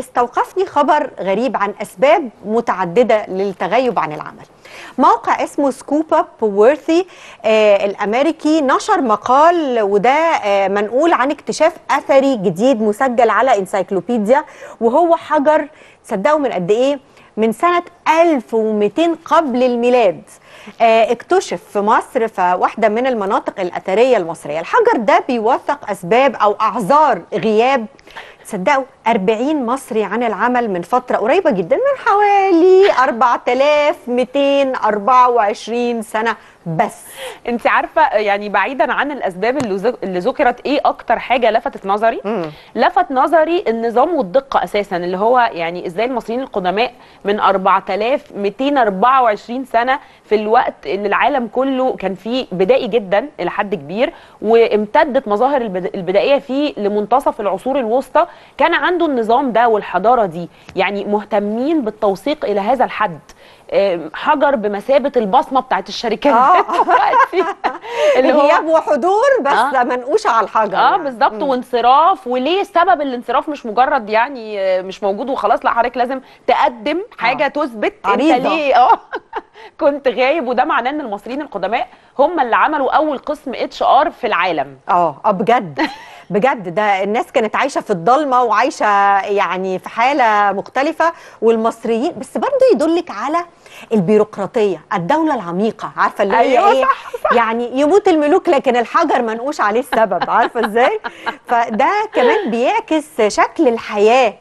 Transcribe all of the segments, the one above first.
استوقفني خبر غريب عن أسباب متعددة للتغيب عن العمل. موقع اسمه Scoop Upworthy آه الأمريكي نشر مقال وده آه منقول عن اكتشاف أثري جديد مسجل على encyclopedia وهو حجر تصدقوا من قد إيه؟ من سنة 1200 قبل الميلاد. آه، اكتشف في مصر في واحدة من المناطق الأثرية المصرية. الحجر ده بيوثق أسباب أو أعذار غياب تصدقوا 40 مصري عن العمل من فترة قريبة جدا من حوالي 4224 سنة بس انت عارفة يعني بعيدا عن الأسباب اللي ذك- اللي ذكرت إيه أكتر حاجة لفتت نظري مم. لفت نظري النظام والدقة أساسا اللي هو يعني إزاي المصريين القدماء من 4224 سنة في الوقت اللي العالم كله كان فيه بدائي جدا إلى حد كبير وامتدت مظاهر البد- البدائية فيه لمنتصف العصور الوسطى كان عنده النظام ده والحضارة دي يعني مهتمين بالتوثيق إلى هذا الحد حجر بمثابة البصمة بتاعت الشركات آه. اللي هو غياب وحضور بس آه. منقوشة على الحجر آه يعني. بالظبط. وانصراف وليه سبب الانصراف مش مجرد يعني آه، مش موجود وخلاص لا حضرتك لازم تقدم حاجة آه. تثبت أنت. ليه آه كنت غايب وده معناه إن المصريين القدماء هم اللي عملوا أول قسم HR في العالم. آه آه بجد. بجد. ده الناس كانت عايشة في الضلمة وعايشة يعني في حالة مختلفة والمصريين بس برضه يدلك على البيروقراطية الدولة العميقة. عارفة اللي هي أيوة إيه؟ يعني يموت الملوك لكن الحجر منقوش عليه السبب. عارفة إزاي؟ فده كمان بيعكس شكل الحياة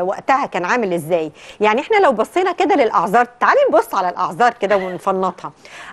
وقتها كان عامل إزاي. يعني إحنا لو بصينا كده للأعذار تعالي نبص على الأعذار كده ونفنطها.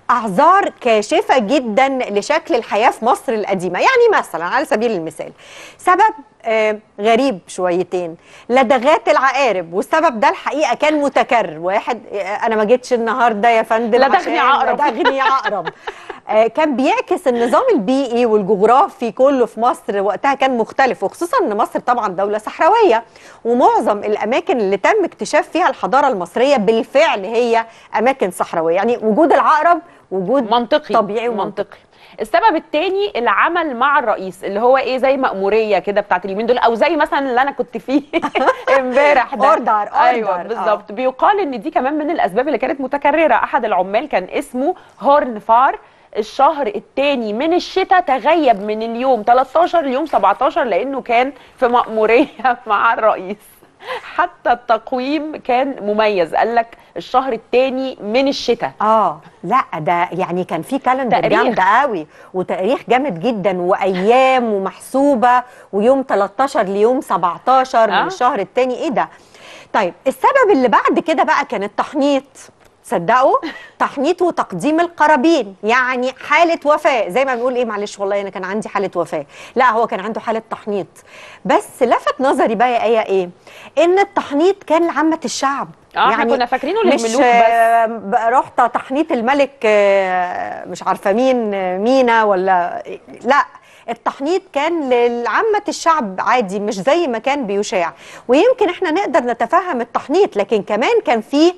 أعذار كاشفة جدا لشكل الحياة في مصر القديمة. يعني مثلا على سبيل المثال سبب آه، غريب شويتين. لدغات العقارب والسبب ده الحقيقة كان متكرر. واحد آه، أنا ما جيتش النهارده يا فندم لدغني عقرب. لدغني عقرب. آه، كان بيعكس النظام البيئي والجغرافي كله في مصر وقتها كان مختلف وخصوصا إن مصر طبعا دولة صحراوية ومعظم الأماكن اللي تم اكتشاف فيها الحضارة المصرية بالفعل هي أماكن صحراوية يعني وجود العقرب وجود منطقي طبيعي ومنطقي. منطقي السبب الثاني العمل مع الرئيس اللي هو إيه زي مأمورية كده بتاعت اليومين دول أو زي مثلا اللي أنا كنت فيه امبارح ده Order, order. أيوه آه. بالظبط بيقال إن دي كمان من الأسباب اللي كانت متكررة أحد العمال كان اسمه هورن فار الشهر الثاني من الشتاء تغيب من اليوم. 13 ليوم 17 لأنه كان في مأمورية مع الرئيس. حتى التقويم كان مميز. قال لك الشهر الثاني من الشتاء. آه. لا ده يعني كان في كالندر. جامده قوي وتاريخ جامد جدا وأيام ومحسوبة ويوم 13 ليوم 17 من آه. الشهر الثاني إيه ده؟ طيب السبب اللي بعد كده بقى كان التحنيط. تصدقوا؟ تحنيط وتقديم القرابين يعني حالة وفاة. زي ما بنقول إيه معلش والله أنا كان عندي حالة وفاة. لا هو كان عنده حالة تحنيط. بس لفت نظري بقى يا آية إيه؟ إن التحنيط كان لعامة الشعب. آه إحنا كنا فاكرينه للملوك بس. آه، رحت تحنيط الملك آه، مش عارفة مين آه، مينا ولا لا. التحنيط كان لعامة الشعب عادي مش زي ما كان بيشاع. ويمكن إحنا نقدر نتفهم التحنيط لكن كمان كان في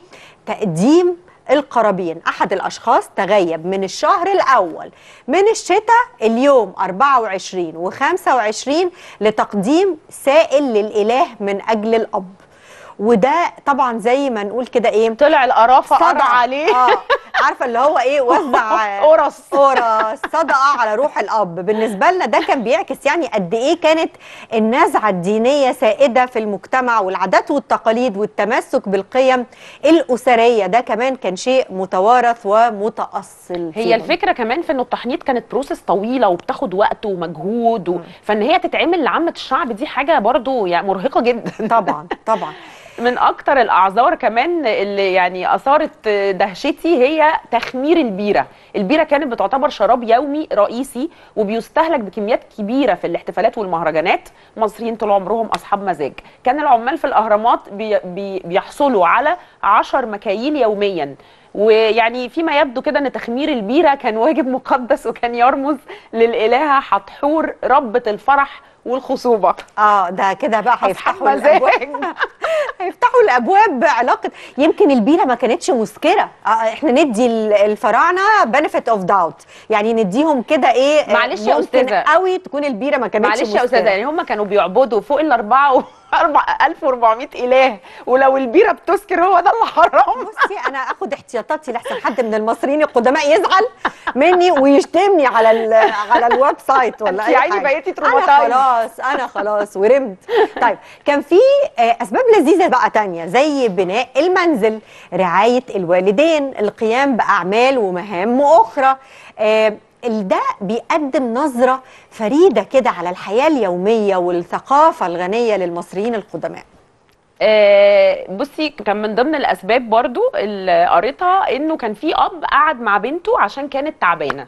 تقديم القرابين. أحد الأشخاص تغيب من الشهر الأول من الشتاء اليوم 24 و25 لتقديم سائل للإله من أجل الأب. وده طبعا زي ما نقول كده إيه طلع القرافة قضى. عليه آه عارفة اللي هو إيه وزع قرص. قرص صدقه على روح الأب بالنسبة لنا ده كان بيعكس يعني قد إيه كانت النزعة الدينية سائدة في المجتمع والعادات والتقاليد والتمسك بالقيم الأسرية ده كمان كان شيء متوارث ومتأصل هي فيهم. الفكرة كمان في إنه التحنيط كانت process طويلة وبتاخد وقت ومجهود و... فإن هي تتعمل لعامة الشعب دي حاجة برضو يعني مرهقة جدا طبعا طبعا من أكتر الأعذار كمان اللي يعني أثارت دهشتي هي تخمير البيرة. البيرة كانت بتعتبر شراب يومي رئيسي وبيستهلك بكميات كبيرة في الاحتفالات والمهرجانات. المصريين طول عمرهم أصحاب مزاج. كان العمال في الأهرامات بي بي بيحصلوا على 10 مكاييل يوميا. ويعني فيما يبدو كده إن تخمير البيرة كان واجب مقدس وكان يرمز للالهه حتحور ربه الفرح والخصوبة آه ده كده بقى هيفتحوا مزاج. الأبواب. هيفتحوا يفتحوا الأبواب علاقه يمكن البيرة ما كانتش مسكره آه، إحنا ندي ال- الفراعنة benefit اوف داوت يعني نديهم كده إيه آه، معلش يا أستاذة. قوي تكون البيرة ما كانتش معلش يا. أستاذة يعني هم كانوا بيعبدوا فوق ال 4 و 1400 إله. ولو البيرة بتسكر هو ده اللي حرام. بصي أنا آخد احتياطاتي لحسن حد من المصريين القدماء يزعل مني ويشتمني على ال على ال website ولا أي عيني بقيتي أنا traumatized. خلاص أنا خلاص ورمت. طيب كان في آه، أسباب لذيذة بقى تانية زي بناء المنزل رعاية الوالدين القيام بأعمال ومهام أخرى ده بيقدم نظرة فريدة كده على الحياة اليومية والثقافة الغنية للمصريين القدماء آه، بصي كان من ضمن الأسباب برضو اللي قريتها إنه كان في أب قعد مع بنته عشان كانت تعبانة.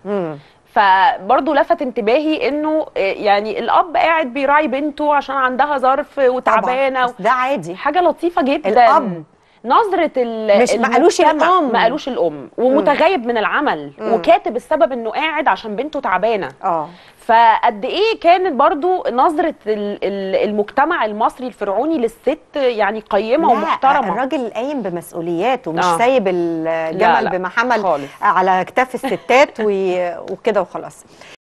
فبرضه لفت انتباهي إنه آه، يعني الأب قاعد بيراعي بنته عشان عندها ظرف وتعبانة ده عادي حاجة لطيفة جدا الأب. نظرة ال مش- ما قالوش الأم. ما قالوش الأم ومتغيب من العمل مم. وكاتب السبب إنه قاعد عشان بنته تعبانة آه فقد إيه كانت برضو نظرة ال- ال- المجتمع المصري الفرعوني للست يعني قيمة لا، ومحترمة الراجل قايم بمسؤولياته مش آه. سايب لا، الجمل لا، بمحمل خالص. على كتاف الستات وكده وخلاص